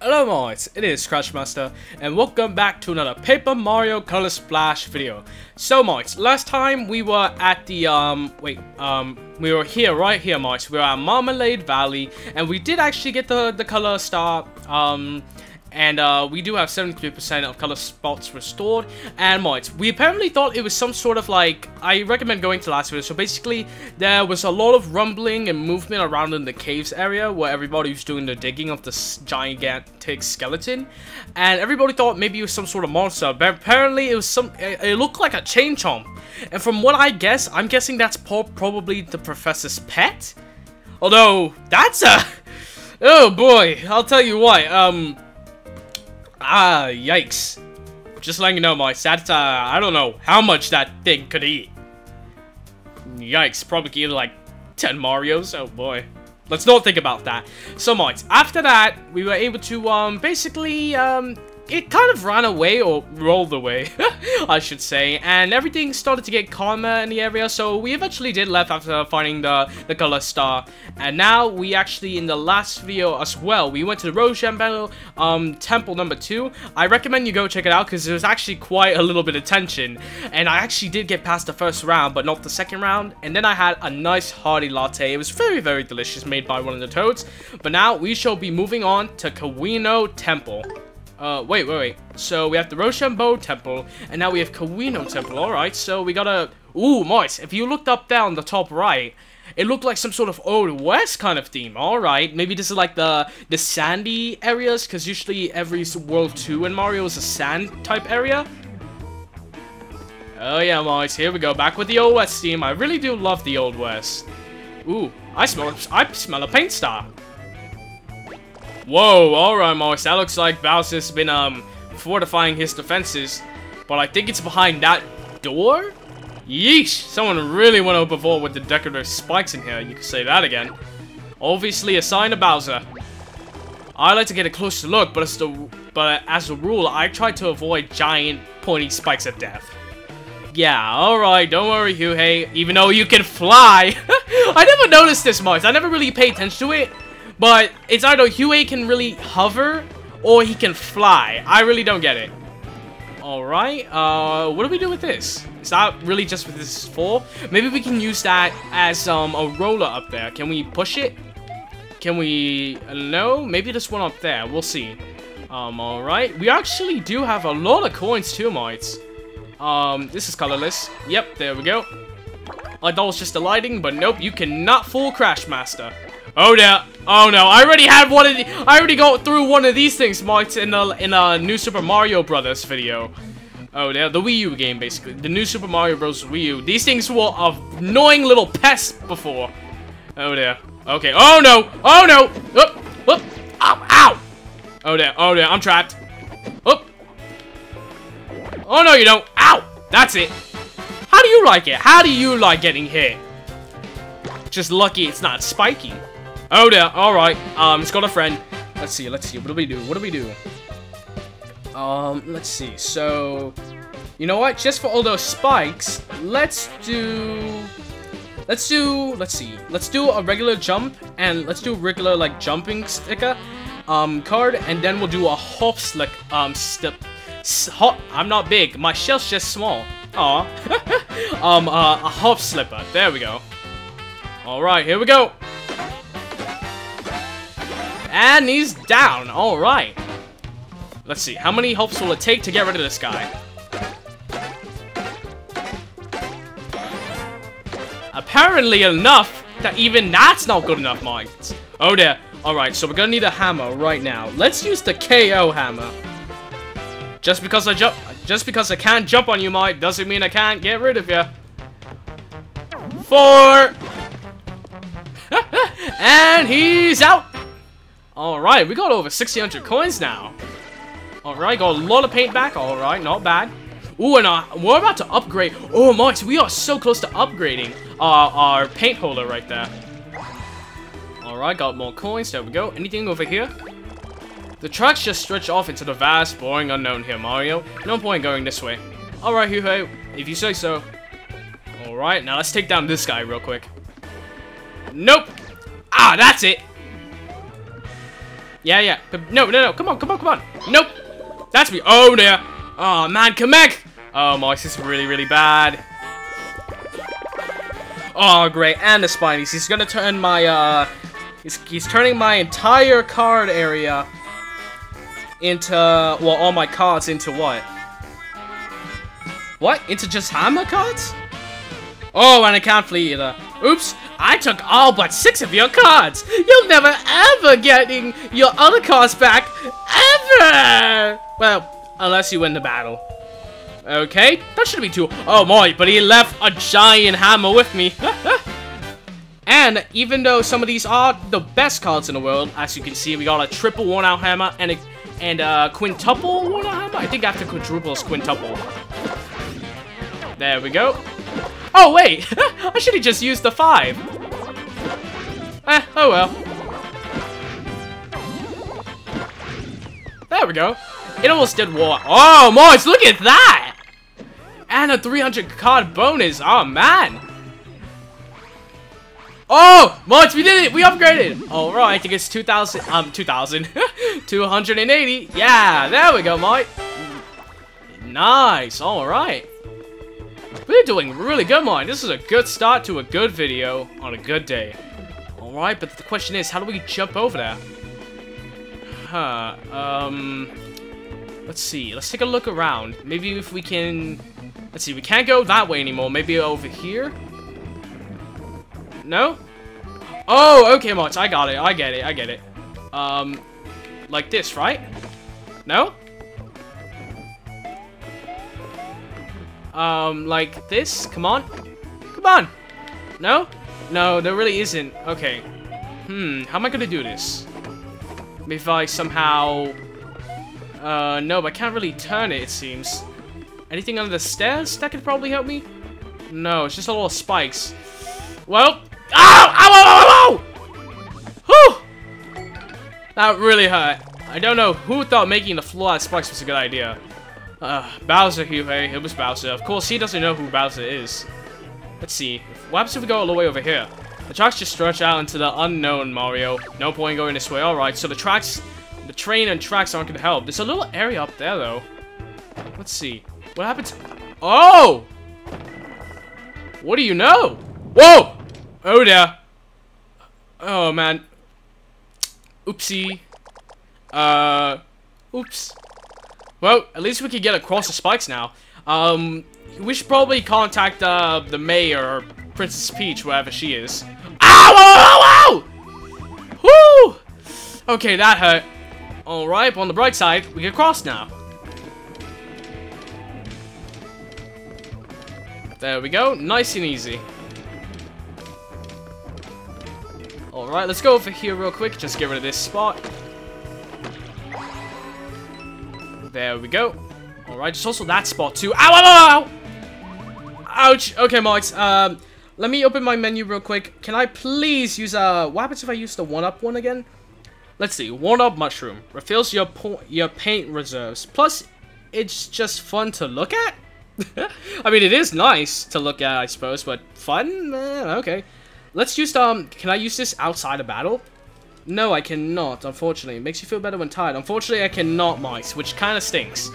Hello mates, it is Crashmaster, and welcome back to another Paper Mario Color Splash video. So mates, last time we were at the, um, wait, um, we were here, right here mates, we were at Marmalade Valley, and we did actually get the, the color star, um, and uh, we do have 73% of color spots restored. And mods, we apparently thought it was some sort of like, I recommend going to last video. So basically, there was a lot of rumbling and movement around in the caves area where everybody was doing the digging of this gigantic skeleton. And everybody thought maybe it was some sort of monster, but apparently it was some, it, looked like a chain chomp. And from what I guess, I'm guessing that's probably the professor's pet. Although, that's a... Oh boy, I'll tell you why, um, Ah, yikes. Just letting you know, that's, uh, I don't know how much that thing could eat. Yikes, probably eat like 10 Marios, oh boy. Let's not think about that. So, Mike, after that, we were able to, um, basically, um, it kind of ran away, or rolled away, I should say, and everything started to get calmer in the area, so we eventually did left after finding the, the color star, and now we actually, in the last video as well, we went to the Roshambo um, Temple number 2, I recommend you go check it out, because it was actually quite a little bit of tension, and I actually did get past the first round, but not the second round, and then I had a nice hearty latte, it was very, very delicious, made by one of the toads, but now we shall be moving on to Kiwano Temple. Uh, wait, wait, wait. So we have the Roshambo Temple, and now we have Kiwano Temple. Alright, so we gotta... Ooh, Moise, if you looked up there on the top right, it looked like some sort of Old West kind of theme. Alright, maybe this is like the the sandy areas, because usually every World 2 in Mario is a sand type area. Oh yeah, Moise, here we go. Back with the Old West theme. I really do love the Old West. Ooh, I smell, I smell a paint star. Whoa, alright, Morris. That looks like Bowser's been, um, fortifying his defenses. But I think it's behind that door? Yeesh! Someone really went overboard with the decorative spikes in here. You can say that again. Obviously a sign of Bowser. I like to get a closer look, but as, the, but as a rule, I try to avoid giant, pointy spikes of death. Yeah, alright, don't worry, Huey. Even though you can fly. I never noticed this much. I never really paid attention to it. But it's either Huey can really hover or he can fly. I really don't get it. Alright, uh, what do we do with this? Is that really just what this is for? Maybe we can use that as um, a roller up there. Can we push it? Can we... Uh, no? Maybe this one up there. We'll see. Um, alright. We actually do have a lot of coins too, mates. Um, this is colorless. Yep, there we go. I thought it was just the lighting, but nope, you cannot fool Crash Master. Oh no! Oh no! I already had one of the. I already got through one of these things marked in the in a new Super Mario Brothers video. Oh yeah, the Wii U game basically. The new Super Mario Bros. Wii U. These things were annoying little pests before. Oh dear. Okay. Oh no! Oh no! Oop! Oop! Ow! Ow! Oh dear! Oh dear! I'm trapped. Oop! Oh no, you don't! Ow! That's it. How do you like it? How do you like getting hit? Just lucky it's not spiky. Oh dear, alright. Um, it's got a friend. Let's see, let's see. What do we do? What do we do? Um, let's see. So, you know what? Just for all those spikes, let's do... Let's do... Let's see. Let's do a regular jump, and let's do a regular, like, jumping sticker um, card, and then we'll do a hop slick um, step. Hop, I'm not big. My shell's just small. Aw. um, uh, a hop slipper. There we go. Alright, here we go. And he's down. All right. Let's see. How many helps will it take to get rid of this guy? Apparently enough that even that's not good enough, Mike. Oh dear. Alright, so we're gonna need a hammer right now. Let's use the KO hammer. Just because I jump just because I can't jump on you, Mike, doesn't mean I can't get rid of you. Four and he's out! Alright, we got over 1600 coins now. Alright, got a lot of paint back. Alright, not bad. Ooh, and uh, we're about to upgrade. Oh, Max, we are so close to upgrading uh, our paint holder right there. Alright, got more coins. There we go. Anything over here? The tracks just stretch off into the vast, boring unknown here, Mario. No point going this way. Alright, Huey, if you say so. Alright, now let's take down this guy real quick. Nope! Ah, that's it! Yeah, yeah. No, no, no. Come on, come on, come on. Nope. That's me. Oh, dear. Oh, man, come back. Oh, my, this is really, really bad. Oh, great. And the Spinies. He's gonna turn my, uh... He's, he's turning my entire card area into... Well, all my cards into what? What? Into just hammer cards? Oh, and I can't flee either. Oops, I took all but six of your cards. You'll never ever getting your other cards back, ever. Well, unless you win the battle. Okay, that shouldn't be too... Oh, my, but he left a giant hammer with me. and even though some of these are the best cards in the world, as you can see, we got a triple one-out hammer and a, and a quintuple one-out hammer. I think after quadruple is quintuple. There we go. Oh, wait! I should have just used the five. Eh, oh well. There we go. It almost did war. Oh, Morris, look at that! And a 300 card bonus. Oh, man. Oh, Morris, we did it. We upgraded. All right, I think it's 2,000. Um, 2,000. 280. Yeah, there we go, Mike. Nice. All right. We're doing really good, Mike. This is a good start to a good video on a good day. Alright, but the question is, how do we jump over there? Huh, um... Let's see, let's take a look around. Maybe if we can... Let's see, we can't go that way anymore. Maybe over here? No? Oh, okay, Mods, I got it, I get it, I get it. Um, like this, right? No? Um, like this? Come on. Come on. No? No, there really isn't. Okay. Hmm, how am I gonna do this? If I somehow... Uh, no, but I can't really turn it, it seems. Anything under the stairs that could probably help me? No, it's just a little spikes. Well... Ow! Ow! Ow! Ow! Ow! Whew! That really hurt. I don't know who thought making the floor out of spikes was a good idea. Uh, Bowser, he, hey, it was Bowser. Of course, he doesn't know who Bowser is. Let's see. What happens if we go all the way over here? The tracks just stretch out into the unknown, Mario. No point going this way. Alright, so the tracks, the train and tracks aren't gonna help. There's a little area up there, though. Let's see. What happens? Oh! What do you know? Whoa! Oh, dear. Oh, man. Oopsie. Uh, oops. Well, at least we can get across the spikes now. Um, we should probably contact uh, the mayor, Princess Peach, wherever she is. Ow! Ow! Ow! Ow! Woo! Okay, that hurt. Alright, on the bright side, we can cross now. There we go, nice and easy. Alright, let's go over here real quick, just get rid of this spot. There we go. Alright, there's also that spot too. Ow, ow, ow, ow! Ouch! Okay, Mox, um, let me open my menu real quick. Can I please use, uh, what happens if I use the 1-up one again? Let's see, 1-up mushroom. Refills your, your paint reserves. Plus, it's just fun to look at? I mean, it is nice to look at, I suppose, but fun? Eh, okay. Let's use, um, can I use this outside of battle? No, I cannot, unfortunately. It makes you feel better when tired. Unfortunately, I cannot, mice, which kind of stinks.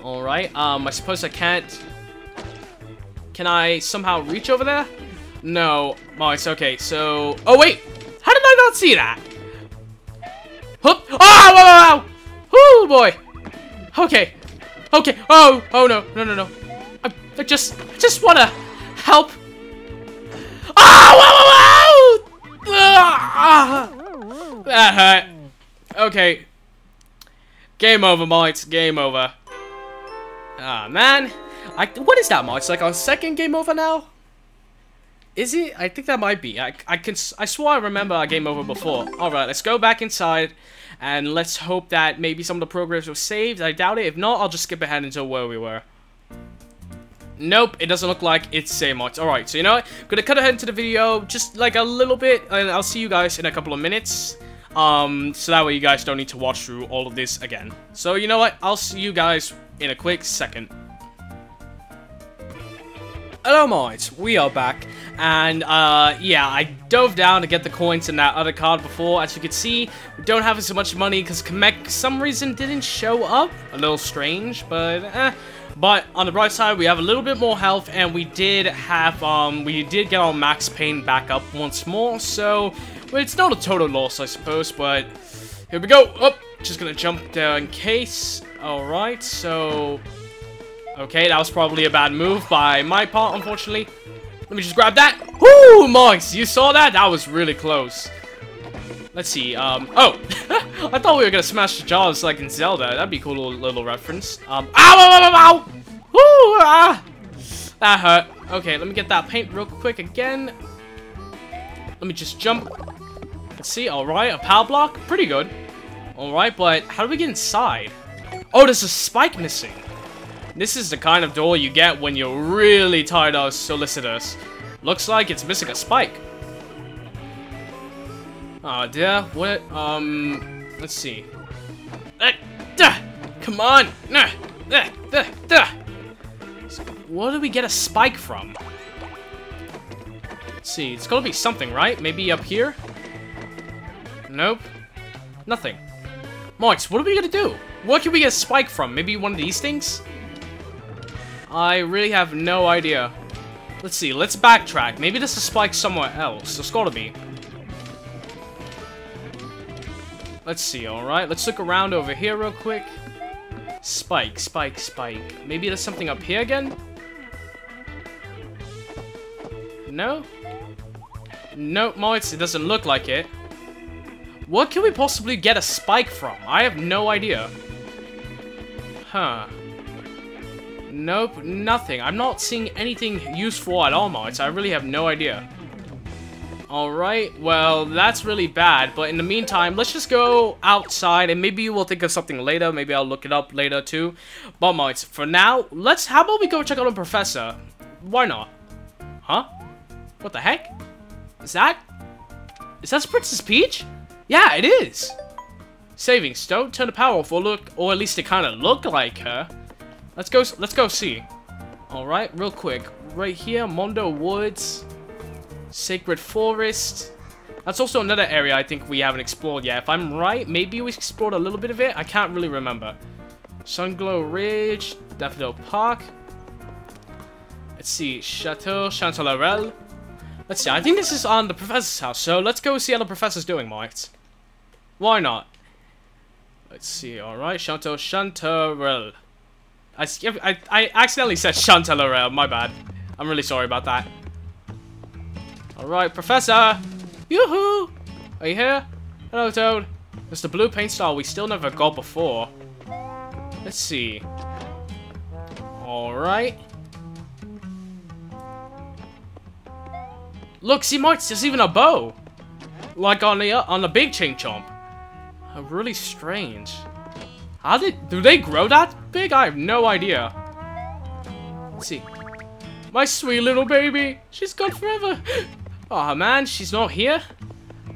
Alright, um, I suppose I can't... Can I somehow reach over there? No, mice, okay, so... Oh, wait! How did I not see that? Hup! Oh, wow, wow, Oh, boy! Okay. Okay. Oh, oh, no, no, no, no. I, I just, I just want to help. Oh, wow, wow, wow! That hurt. Okay. Game over, Mites. Game over. Ah, oh, man. I, what is that, Mites? Like our second game over now? Is it? I think that might be. I, I can. I swore I remember a game over before. All right, let's go back inside, and let's hope that maybe some of the progress was saved. I doubt it. If not, I'll just skip ahead until where we were. Nope, it doesn't look like it's same much. Alright, so you know what? I'm gonna cut ahead into the video just like a little bit, and I'll see you guys in a couple of minutes. Um, so that way you guys don't need to watch through all of this again. So you know what? I'll see you guys in a quick second. Hello mates. we are back, and uh, yeah, I dove down to get the coins in that other card before. As you can see, we don't have as much money because Kamek, some reason, didn't show up. A little strange, but eh. But on the bright side, we have a little bit more health, and we did have, um, we did get our max pain back up once more, so well, it's not a total loss, I suppose, but here we go. Oh, just gonna jump down in case. Alright, so Okay, that was probably a bad move by my part, unfortunately. Let me just grab that. Whoo, Moix, you saw that? That was really close. Let's see, um, oh! I thought we were gonna smash the jaws like in Zelda. That'd be a cool little, little reference. Um, ow, ow, ow, ow, Woo, ah! That hurt. Okay, let me get that paint real quick again. Let me just jump. Let's see, alright, a power block. Pretty good. Alright, but how do we get inside? Oh, there's a spike missing. This is the kind of door you get when you're really tired of solicitors. Looks like it's missing a spike. Oh dear, what, um, let's see. Duh, come on! Where do we get a spike from? Let's see, it's gotta be something, right? Maybe up here? Nope. Nothing. Moix, what are we gonna do? Where can we get a spike from? Maybe one of these things? I really have no idea. Let's see, let's backtrack. Maybe there's a spike somewhere else. There's gotta be. Let's see, alright. Let's look around over here real quick. Spike, spike, spike. Maybe there's something up here again? No? No, Moitz, it doesn't look like it. What can we possibly get a spike from? I have no idea. Huh. Nope, nothing. I'm not seeing anything useful at all, Marks. I really have no idea. Alright, well, that's really bad, but in the meantime, let's just go outside, and maybe we'll think of something later, maybe I'll look it up later too. But, Marks, for now, let's, how about we go check out the Professor? Why not? Huh? What the heck? Is that, is that Princess Peach? Yeah, it is! Savings, don't turn the power off or look, or at least it kind of look like her. Let's go, let's go see. Alright, real quick. Right here, Mondo Woods. Sacred Forest. That's also another area I think we haven't explored yet. If I'm right, maybe we explored a little bit of it. I can't really remember. Sunglow Ridge, Daffodil Park. Let's see, Chateau Chantelarelle. Let's see, I think this is on the professor's house, so let's go see how the professor's doing, Mike. Why not? Let's see, alright, Chateau Chanterelle. I, I, I accidentally said Chantelorel, my bad. I'm really sorry about that. Alright, Professor! Yoo-hoo! Are you here? Hello, Toad. It's the blue paint star we still never got before. Let's see. Alright. Look, see, Mark, there's even a bow! Like on the, uh, on the big Chain Chomp. Uh, really strange. How did... Do they grow that big? I have no idea. Let's see. My sweet little baby. She's gone forever. Oh, man. She's not here?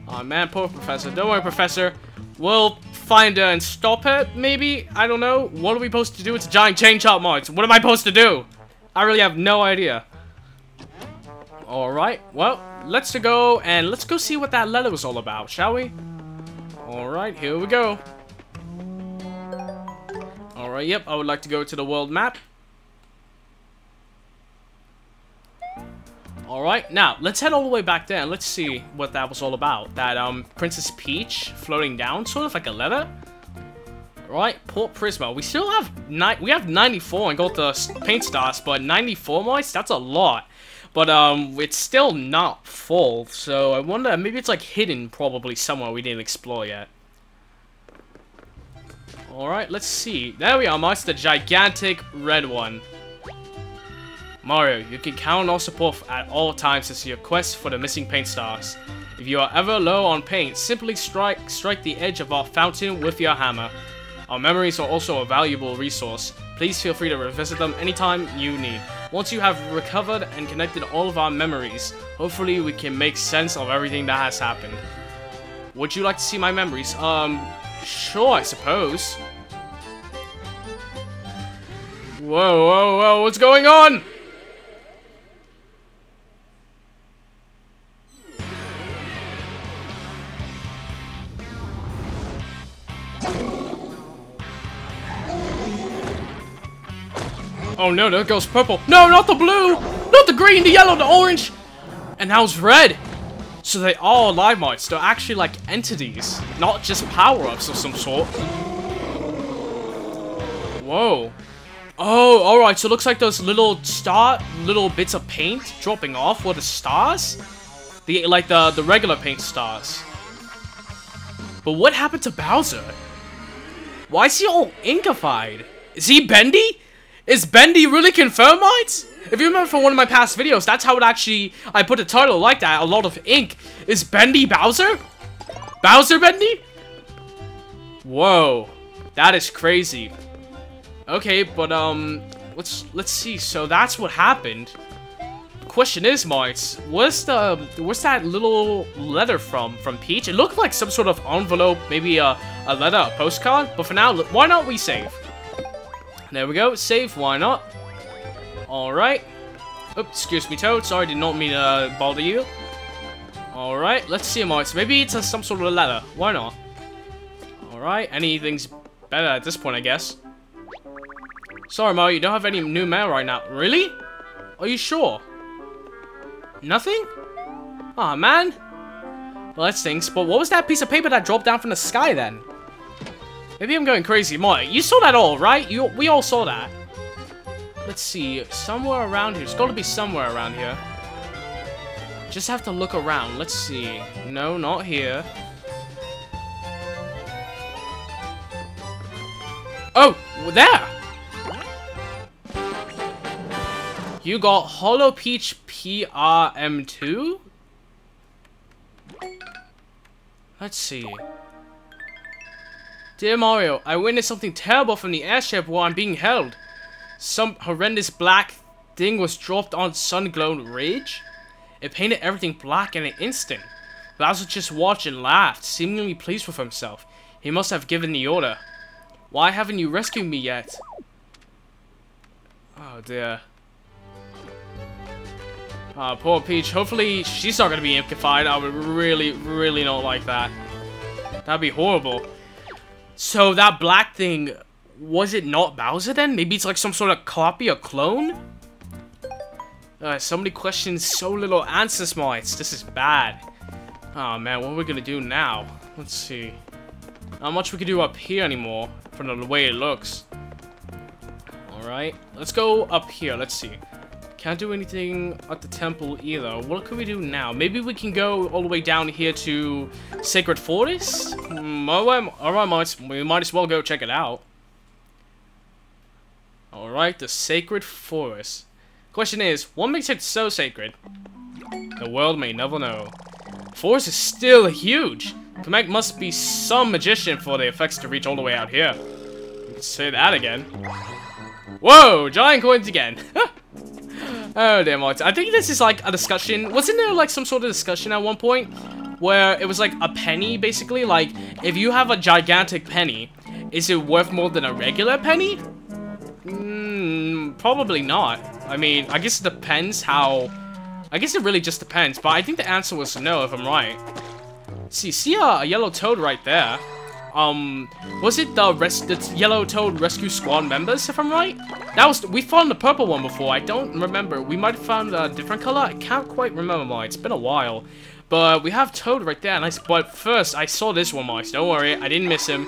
Oh, man. Poor Professor. Don't worry, Professor. We'll find her and stop her, maybe? I don't know. What are we supposed to do? It's a giant chain chomp marks. What am I supposed to do? I really have no idea. Alright. Well, let's go and let's go see what that letter was all about, shall we? Alright, here we go. Alright, yep, I would like to go to the world map. Alright, now, let's head all the way back there and let's see what that was all about. That, um, Princess Peach floating down, sort of like a letter. Right, Port Prisma. We still have nine. We have 94 and got the paint stars, but 94 mice. That's a lot. But um, it's still not full. So I wonder. Maybe it's like hidden, probably somewhere we didn't explore yet. Alright, let's see. There we are, Master, the gigantic red one. Mario, you can count on our support at all times as your quest for the missing paint stars. If you are ever low on paint, simply strike strike the edge of our fountain with your hammer. Our memories are also a valuable resource. Please feel free to revisit them anytime you need. Once you have recovered and connected all of our memories, hopefully we can make sense of everything that has happened. Would you like to see my memories? Um, Sure, I suppose. Whoa, whoa, whoa, what's going on? Oh no, there goes purple. No, not the blue! Not the green, the yellow, the orange! And now it's red! So they are live mites. They're actually like entities, not just power-ups of some sort. Whoa. Oh, alright, so it looks like those little star, little bits of paint dropping off were the stars? The, like the, the regular paint stars. But what happened to Bowser? Why is he all inkified? Is he bendy? Is Bendy really confirmed mites? If you remember from one of my past videos, that's how it actually, I put a title like that, a lot of ink. Is Bendy Bowser? Bowser Bendy? Whoa, that is crazy. Okay, but um, let's let's see. So that's what happened. Question is, mites, what's the what's that little letter from from Peach? It looked like some sort of envelope, maybe a a letter, a postcard. But for now, why not we save? There we go. Save. Why not? Alright. Oops, excuse me, Toad. Sorry, did not mean to bother you. Alright, let's see, Marks. Maybe it's some sort of a letter. Why not? Alright, anything's better at this point, I guess. Sorry, Mario, you don't have any new mail right now. Really? Are you sure? Nothing? Aw, oh, man. Well, that stinks. But what was that piece of paper that dropped down from the sky, then? Maybe I'm going crazy. Moy, you saw that all, right? You, we all saw that. Let's see. Somewhere around here. It's got to be somewhere around here. Just have to look around. Let's see. No, not here. Oh, there! You got Hollow Peach PRM2? Let's see. Dear Mario, I witnessed something terrible from the airship while I'm being held. Some horrendous black thing was dropped on Sun-Glow Ridge. It painted everything black in an instant. Bowser just watched and laughed, seemingly pleased with himself. He must have given the order. Why haven't you rescued me yet? Oh dear. Uh, poor Peach. Hopefully she's not gonna be amplified. I would really, really not like that. That'd be horrible. So that black thing, was it not Bowser then? Maybe it's like some sort of copy or clone? Uh, so many questions, so little answers, mites. This is bad. Oh man, what are we gonna do now? Let's see. Not much we can do up here anymore, from the way it looks. Alright, let's go up here, let's see. Can't do anything at the temple either. What can we do now? Maybe we can go all the way down here to Sacred Forest? Mm, alright, might, we might as well go check it out. Alright, the Sacred Forest. Question is, what makes it so sacred? The world may never know. Forest is still huge. Kamek must be some magician for the effects to reach all the way out here. Say that again. Whoa, giant coins again. Oh, damn it. I think this is like a discussion. Wasn't there like some sort of discussion at one point where it was like a penny, basically? Like, if you have a gigantic penny, is it worth more than a regular penny? Mm, probably not. I mean, I guess it depends how... I guess it really just depends, but I think the answer was no, if I'm right. See, see a, a yellow toad right there um, was it the the Yellow Toad Rescue Squad members, if I'm right? That was, we found the purple one before, I don't remember. We might have found a different color, I can't quite remember why, it's been a while. But we have Toad right there, and I, but first, I saw this one, Mice, don't worry, I didn't miss him.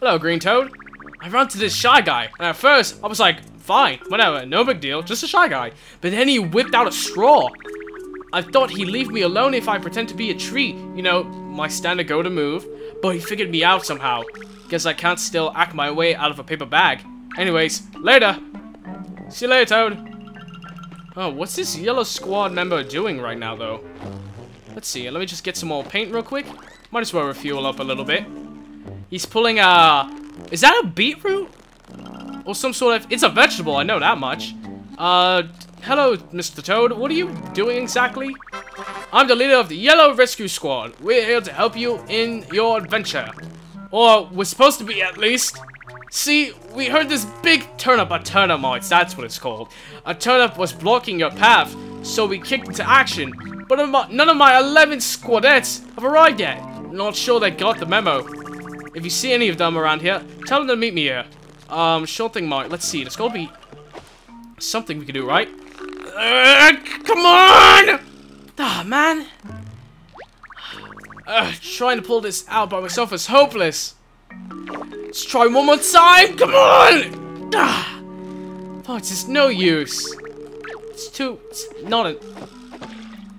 Hello, Green Toad. I ran to this Shy Guy, and at first, I was like, fine, whatever, no big deal, just a Shy Guy. But then he whipped out a straw. I thought he'd leave me alone if I pretend to be a tree, you know, my standard go-to move, but he figured me out somehow. Guess I can't still act my way out of a paper bag. Anyways, later! See you later, Toad! Oh, what's this yellow squad member doing right now, though? Let's see, let me just get some more paint real quick. Might as well refuel up a little bit. He's pulling a... Is that a beetroot? Or some sort of... It's a vegetable, I know that much. Uh, Hello, Mr. Toad. What are you doing exactly? I'm the leader of the Yellow Rescue Squad. We're here to help you in your adventure. Or we're supposed to be, at least. See, we heard this big turnip, a turnip, that's what it's called. A turnip was blocking your path, so we kicked into action. But none of my 11 squadettes have arrived yet. Not sure they got the memo. If you see any of them around here, tell them to meet me here. Um, sure thing, Mike. Let's see. There's gotta be something we can do, right? Uh, come on! Ah, man. Uh, trying to pull this out by myself is hopeless. Let's try one more time. Come on! Ah. Oh, it's just no use. It's too... It's not a...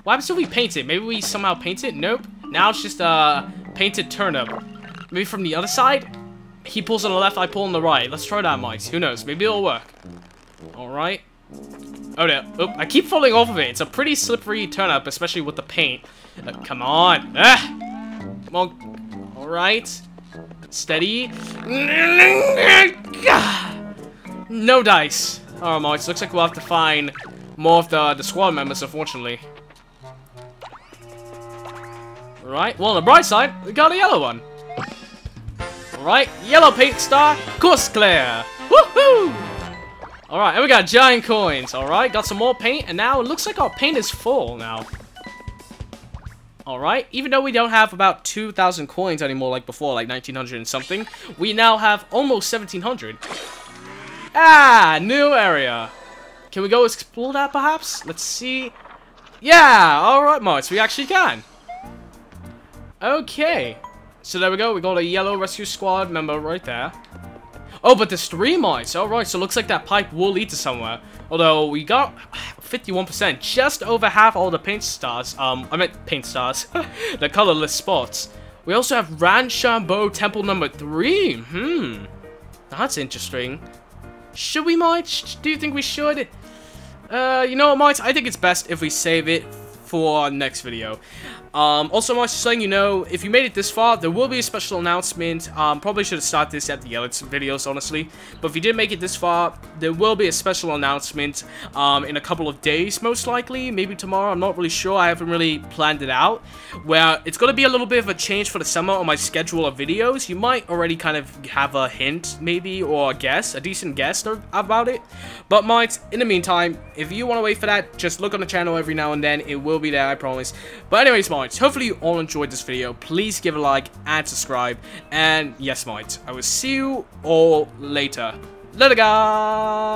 What happens if we paint it? Maybe we somehow paint it? Nope. Now it's just a painted turnip. Maybe from the other side? He pulls on the left, I pull on the right. Let's try that, Mike. Who knows? Maybe it'll work. Alright. Oh, no. Oh, I keep falling off of it. It's a pretty slippery turnip, especially with the paint. Uh, come on. Ah! Come on. Alright. Steady. No dice. Alright, Mike. Looks like we'll have to find more of the, the squad members, unfortunately. Right. Well, on the bright side, we got a yellow one. Alright, yellow paint star, course clear. Woohoo! Alright, and we got giant coins. Alright, got some more paint, and now it looks like our paint is full now. Alright, even though we don't have about 2,000 coins anymore like before, like 1,900 and something, we now have almost 1,700. Ah, new area. Can we go explore that perhaps? Let's see. Yeah, alright, Mars, we actually can. Okay. So there we go. We got a yellow rescue squad member right there. Oh, but there's three mines. Alright, so looks like that pipe will lead to somewhere. Although, we got 51%. Just over half all the paint stars. Um, I meant paint stars. the colorless spots. We also have Roshambo Temple number 3. Hmm. That's interesting. Should we march? Do you think we should? Uh, you know what? I think it's best if we save it for next video. Um, also, I'm just letting you know, if you made it this far, there will be a special announcement. Um, probably should have started this at the other videos, honestly. But if you did make it this far, there will be a special announcement um, in a couple of days, most likely. Maybe tomorrow, I'm not really sure. I haven't really planned it out. Where it's going to be a little bit of a change for the summer on my schedule of videos. You might already kind of have a hint, maybe, or a guess, a decent guess about it. But, might, in the meantime, if you want to wait for that, just look on the channel every now and then. It will be there, I promise. But anyways, mates, hopefully you all enjoyed this video. Please give a like and subscribe. And yes, mates, I will see you all later. Later, guys!